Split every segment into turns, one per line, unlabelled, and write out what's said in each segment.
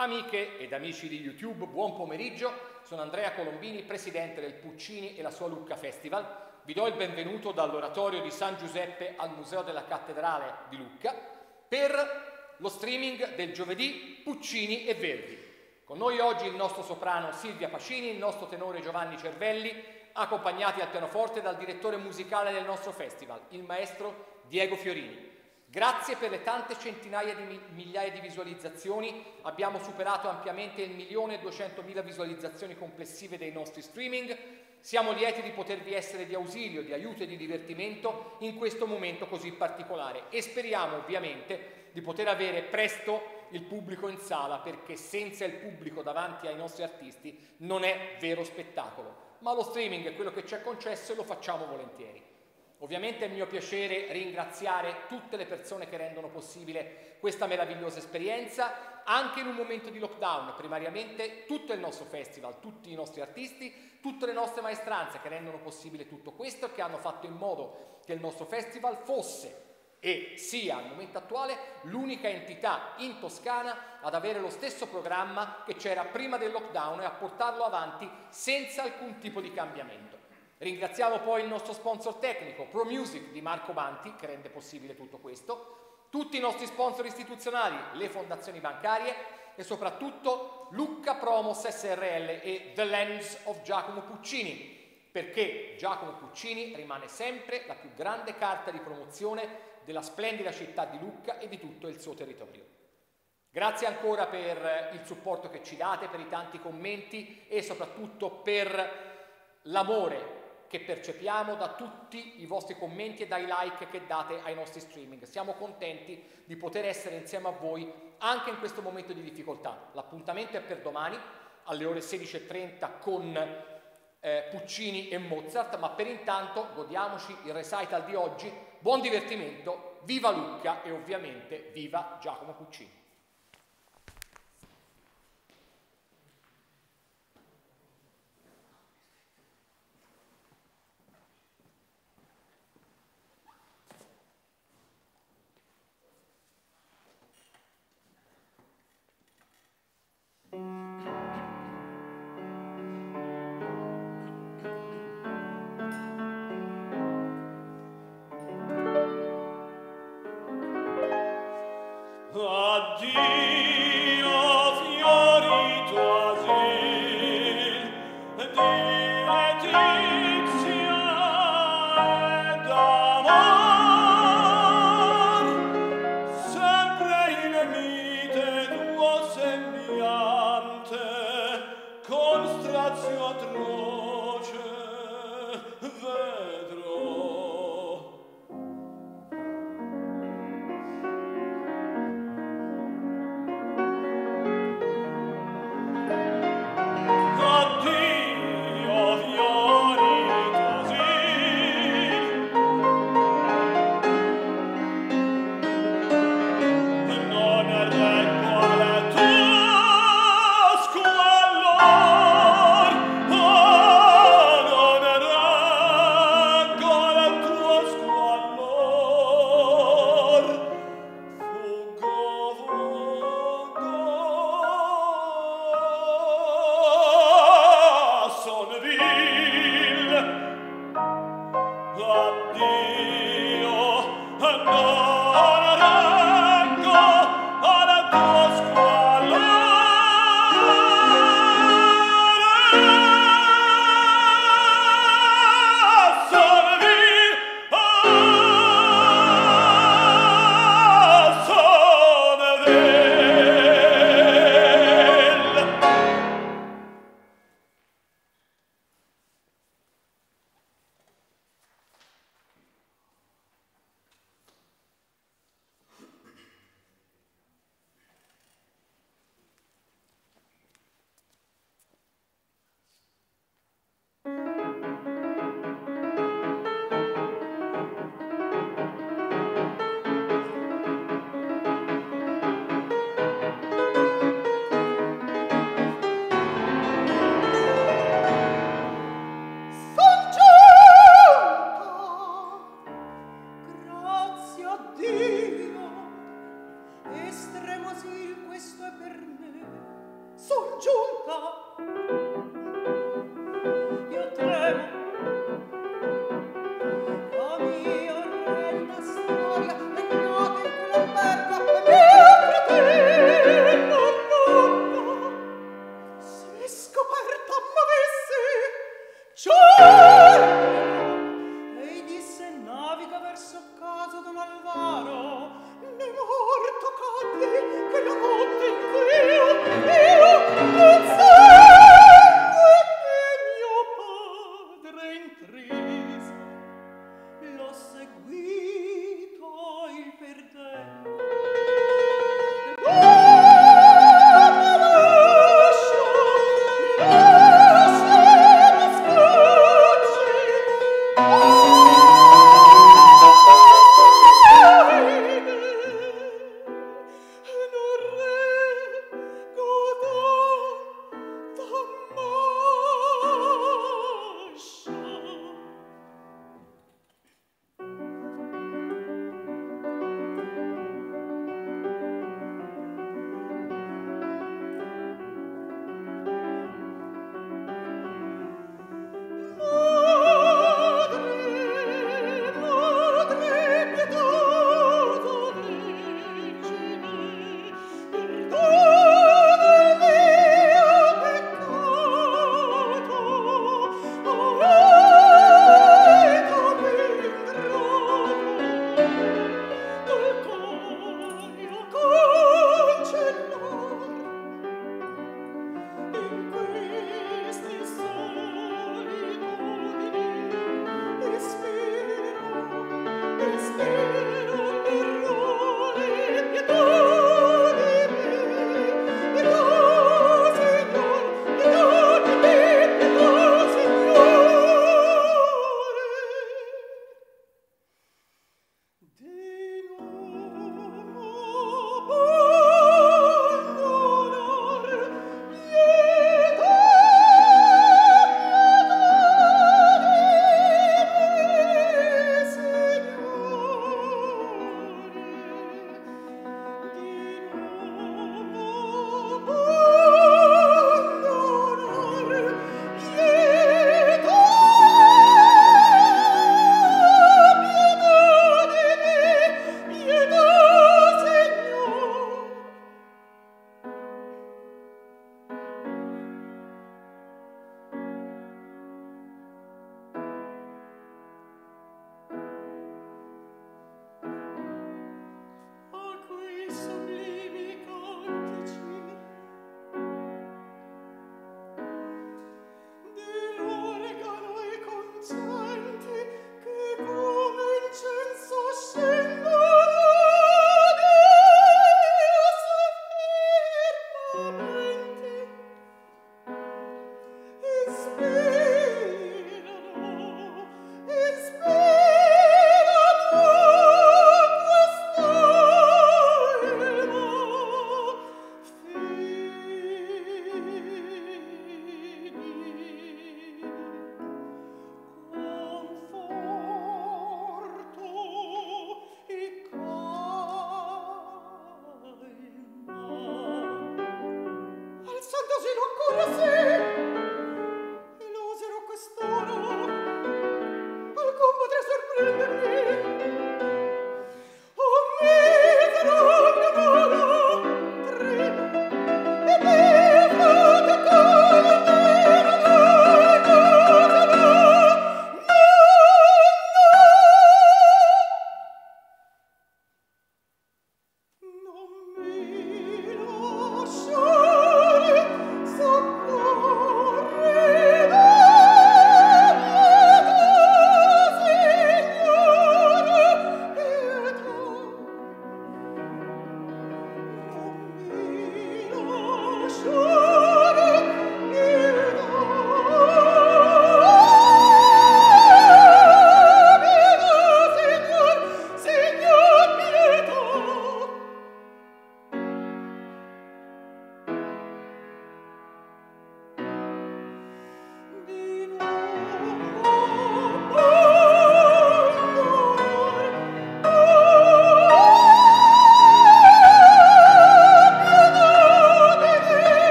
Amiche ed amici di YouTube, buon pomeriggio. Sono Andrea Colombini, presidente del Puccini e la sua Lucca Festival. Vi do il benvenuto dall'oratorio di San Giuseppe al Museo della Cattedrale di Lucca per lo streaming del giovedì Puccini e Verdi. Con noi oggi il nostro soprano Silvia Pacini, il nostro tenore Giovanni Cervelli, accompagnati al pianoforte dal direttore musicale del nostro festival, il maestro Diego Fiorini. Grazie per le tante centinaia di migliaia di visualizzazioni, abbiamo superato ampiamente il milione e duecentomila visualizzazioni complessive dei nostri streaming. Siamo lieti di potervi essere di ausilio, di aiuto e di divertimento in questo momento così particolare e speriamo ovviamente di poter avere presto il pubblico in sala perché senza il pubblico davanti ai nostri artisti non è vero spettacolo. Ma lo streaming è quello che ci è concesso e lo facciamo volentieri. Ovviamente è mio piacere ringraziare tutte le persone che rendono possibile questa meravigliosa esperienza, anche in un momento di lockdown, primariamente tutto il nostro festival, tutti i nostri artisti, tutte le nostre maestranze che rendono possibile tutto questo e che hanno fatto in modo che il nostro festival fosse e sia al momento attuale l'unica entità in Toscana ad avere lo stesso programma che c'era prima del lockdown e a portarlo avanti senza alcun tipo di cambiamento. Ringraziamo poi il nostro sponsor tecnico, Pro Music di Marco Banti, che rende possibile tutto questo, tutti i nostri sponsor istituzionali, le fondazioni bancarie e soprattutto Lucca Promos SRL e The Lens of Giacomo Puccini, perché Giacomo Puccini rimane sempre la più grande carta di promozione della splendida città di Lucca e di tutto il suo territorio. Grazie ancora per il supporto che ci date, per i tanti commenti e soprattutto per l'amore che percepiamo da tutti i vostri commenti e dai like che date ai nostri streaming. Siamo contenti di poter essere insieme a voi anche in questo momento di difficoltà. L'appuntamento è per domani alle ore 16.30 con eh, Puccini e Mozart, ma per intanto godiamoci il recital di oggi. Buon divertimento, viva Lucca e ovviamente viva Giacomo Puccini.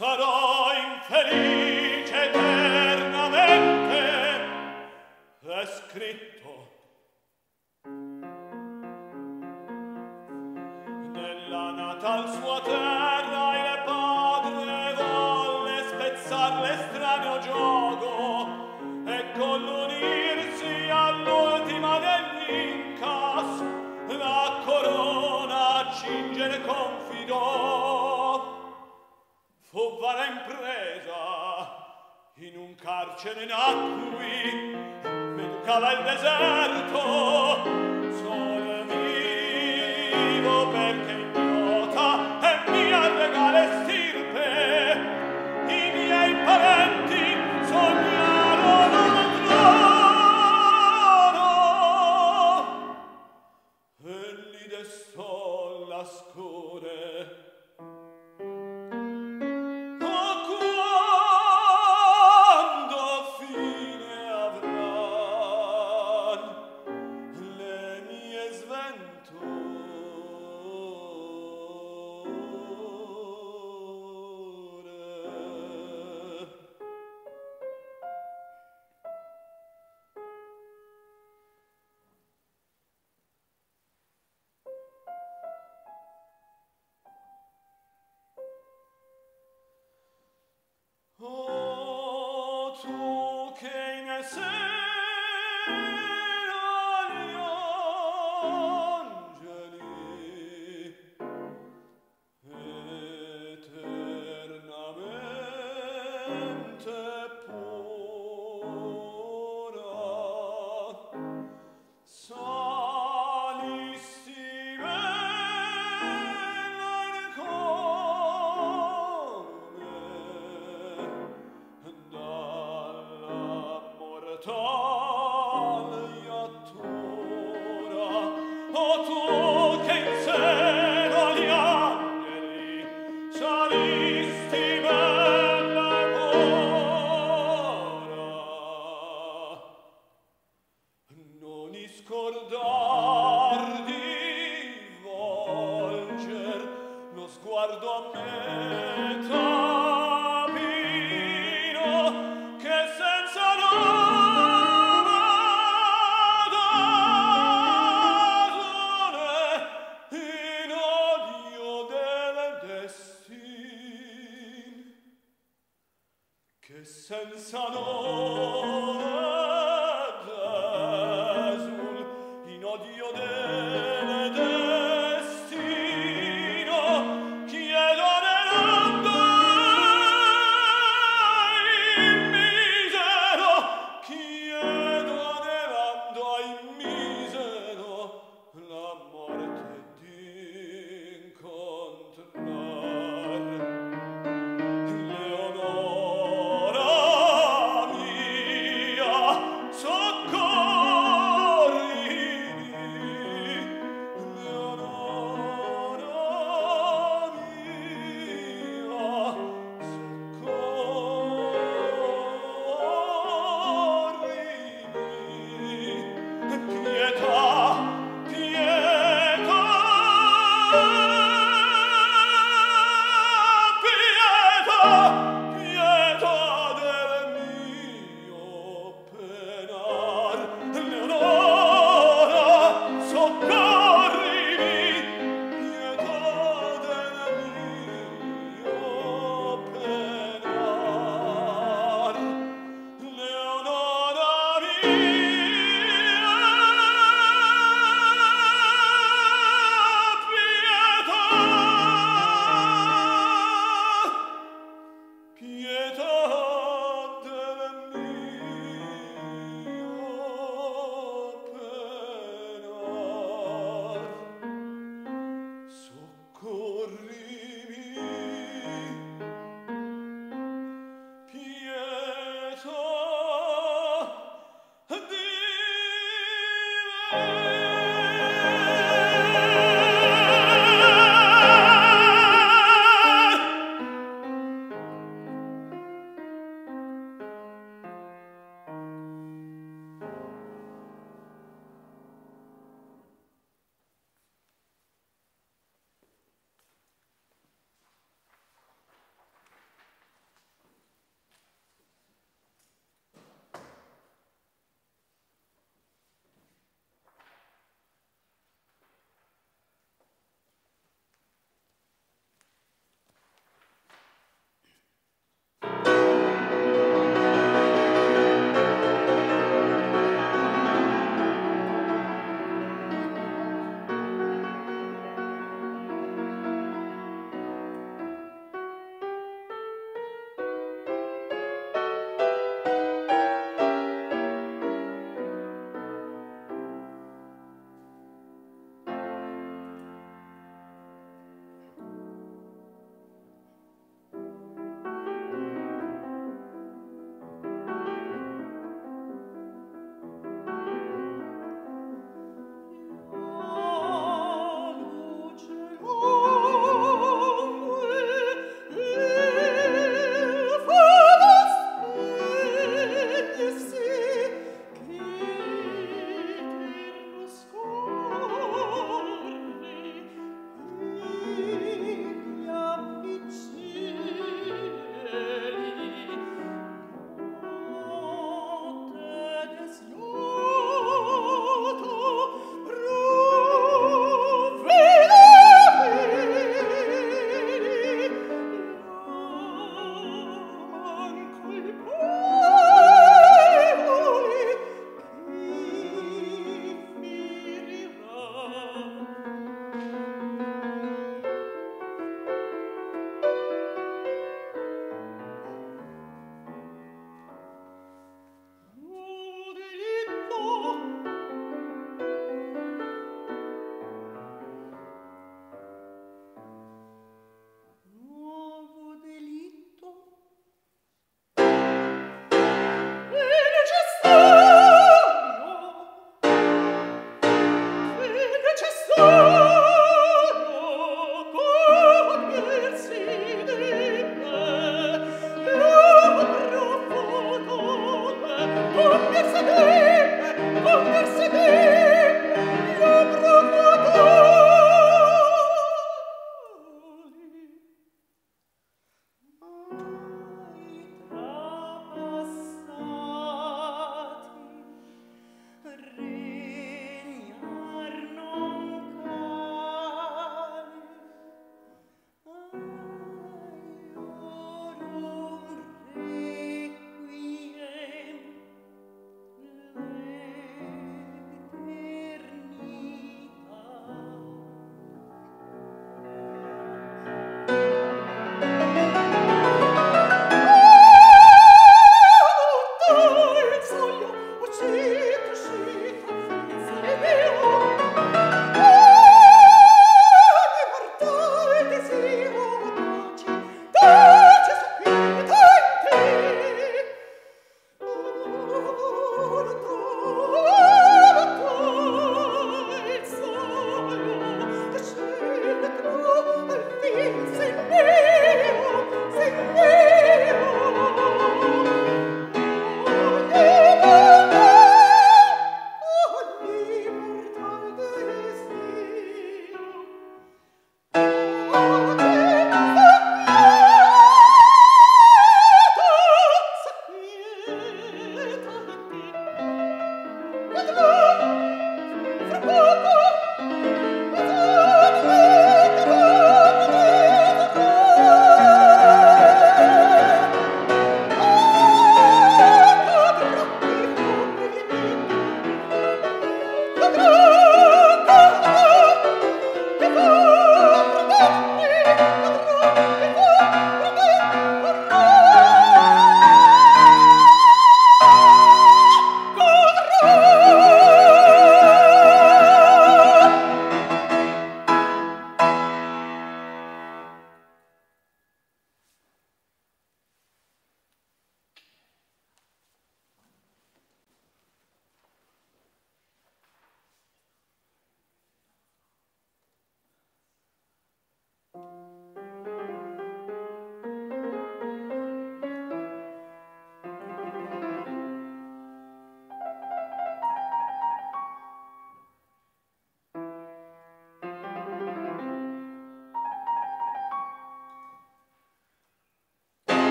sarò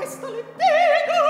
questo le tengo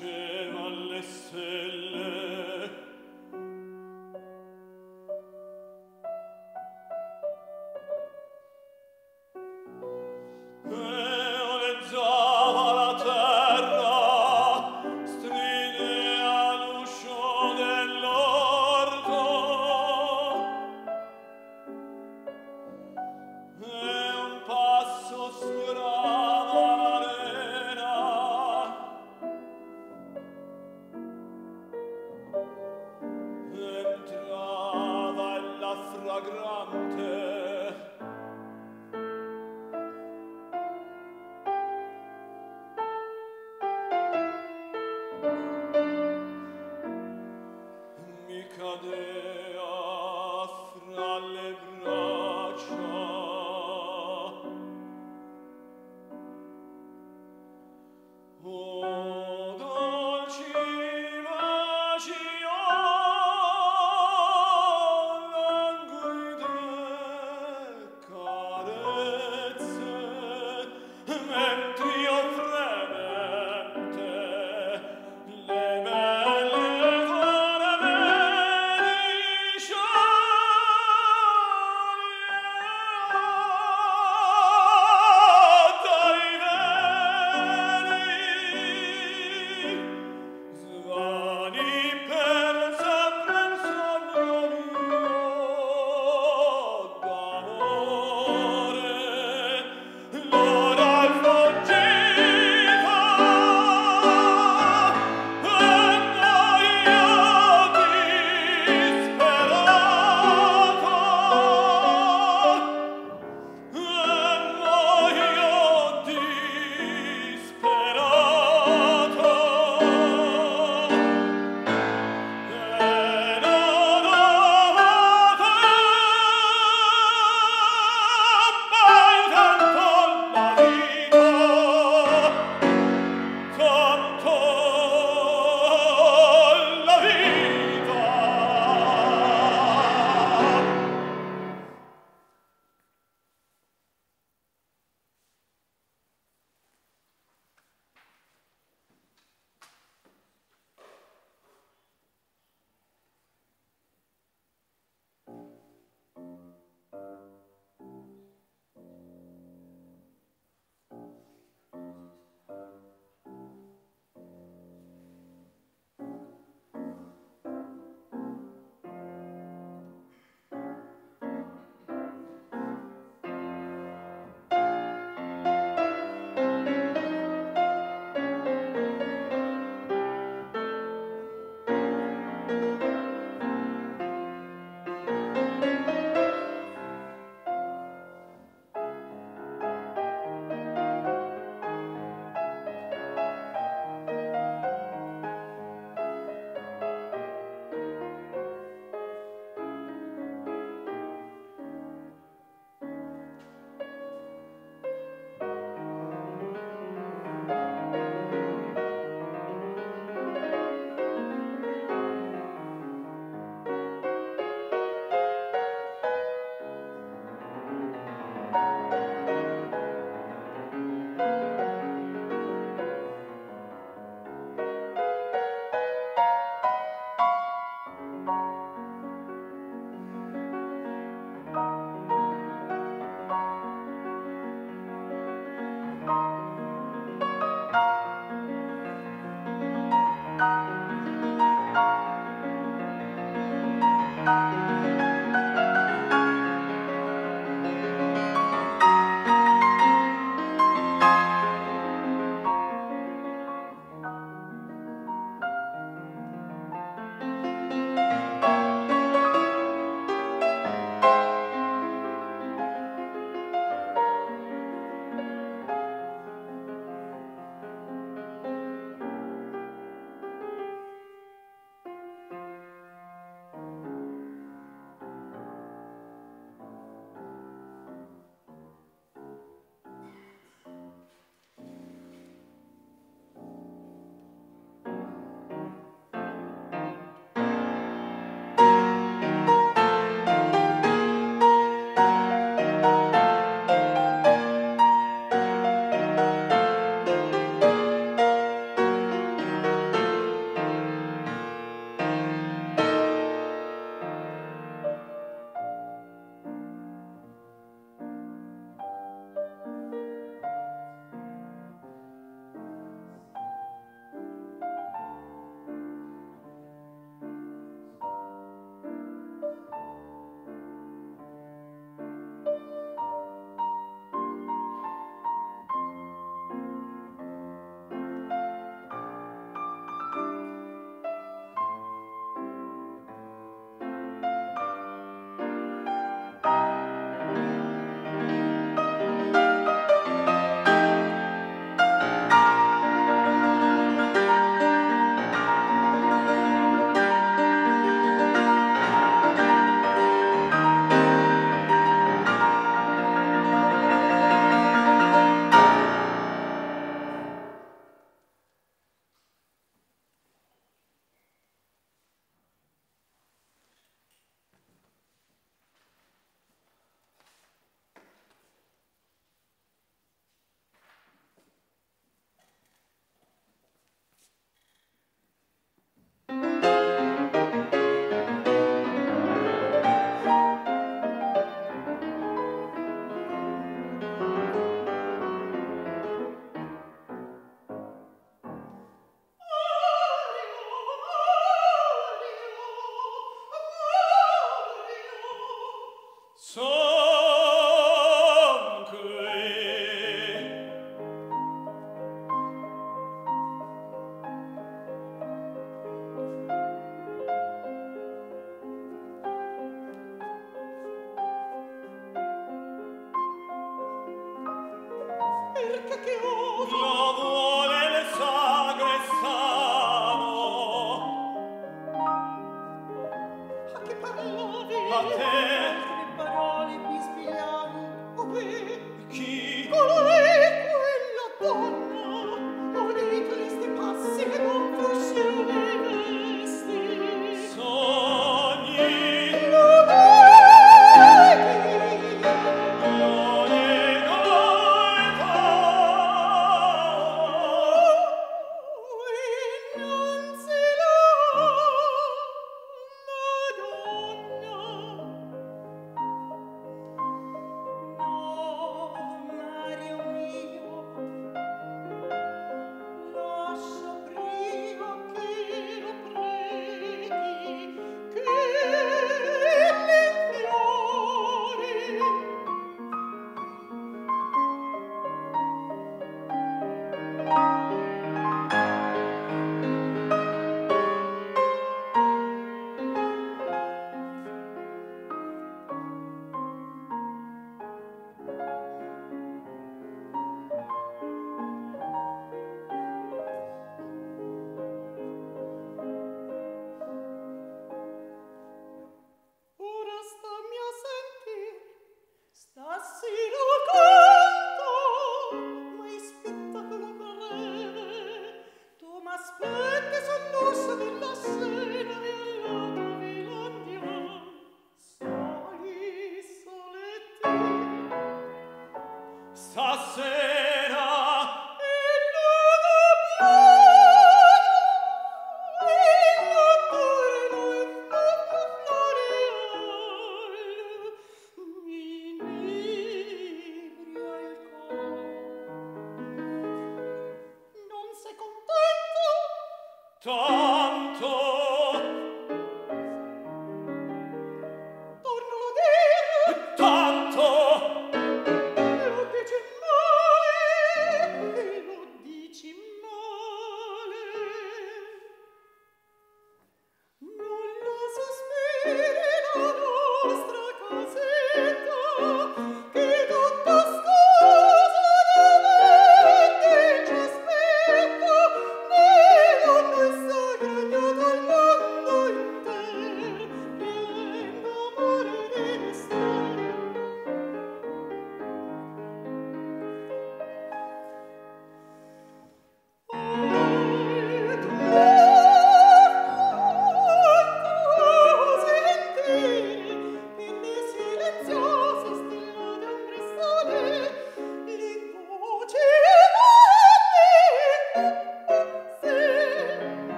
pace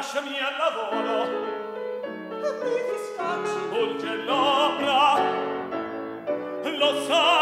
lasciami al lavoro. A me ti scacci volge l'opra lo sai